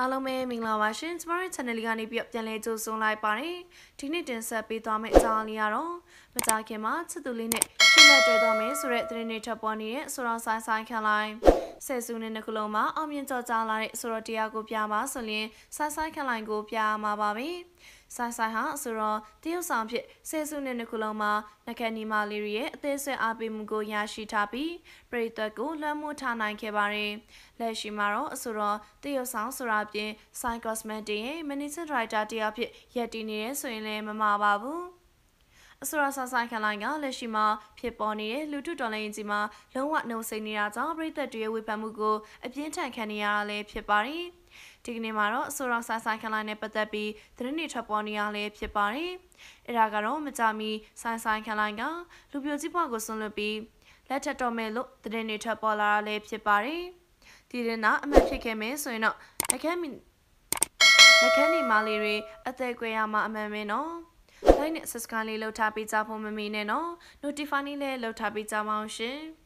အားလုံးပဲမင်္ဂလာပါရှင်ကျမတို့ channel လေးကနေပြပြန်လဲကြိုဆိုလိုက်ပါတယ်ဒီနေ့တင်ဆက်ပေးသွားမယ့်အကြောင်းလေးကတော့မကြခင်မှာချစ်သူလေးနဲ့ရှင်းလက်တွေ့သွားမယ်ဆိုတဲ့သတင်းတွေထပ်ပေါ်နေတဲ့ဆိုတော့ဆိုင်ဆိုင်ခံလိုက်ဆယ်စုနှစ်နှစ်ခုလုံးမှာအောင်မြင်ကြော်ကြားလာတဲ့ဆိုတော့တရားကိုပြပါဆိုရင်ဆိုင်ဆိုင်ခံလိုက်ကိုပြမှာပါပဲ ဆိုင်ဆိုင်ဟာဆိုတော့တရုတ်ဆောင်ဖြစ်ဆယ်စုနှစ်နှစ်ခုလုံးမှာနက်ခန်နီမာလေးရဲ့အသေးဆွဲအားပေးမှုကိုရရှိထားပြီးပြည်သက်ကိုလွှမ်းမိုးထားနိုင်ခဲ့ပါတယ်လက်ရှိမှာတော့အဆိုတော့တရုတ်ဆောင်ဆိုတာပြင် Sign Cosmetic ရဲ့ Managing Director တယောက်ဖြစ်ရပ်တည်နေရဆိုရင်လည်းမမှားပါဘူး အဆိုရဆာဆိုင်ခံလိုင်းကလက်ရှိမှာဖြစ်ပေါ်နေတဲ့လူထုတော်လှန်ရေးကြီးမှာလုံးဝနှုံဆိတ်နေတာကြောင့်ပြည်သက်တွေရဲ့ဝေဖန်မှုကိုအပြင်းထန်ခံနေရတာလည်းဖြစ်ပါတယ်။ဒီကနေ့မှာတော့အဆိုရဆာဆိုင်ခံလိုင်းနဲ့ပတ်သက်ပြီးသတင်းတွေထွက်ပေါ်နေရလည်းဖြစ်ပါတယ်။အဲဒါကတော့မကြမီဆိုင်ဆိုင်ခံလိုင်းကလူပြိုကြီးဘွားကိုဆွန့်လွတ်ပြီးလက်ထက်တော်မယ်လို့သတင်းတွေထွက်ပေါ်လာတာလည်းဖြစ်ပါတယ်။ဒီရင်ကအမှတ်ဖြစ်ခဲ့မယ်ဆိုရင်တော့လက်ခဲမီလက်ခဲနေမလေးတွေအသက်ကွယ်ရမှာအမှန်ပဲနော်။ like နဲ့ subscribe လေးလုပ်ထားပေးကြဖို့မမေနဲ့နော် notify လေးလည်းလုပ်ထားပေးကြပါအောင်ရှင်။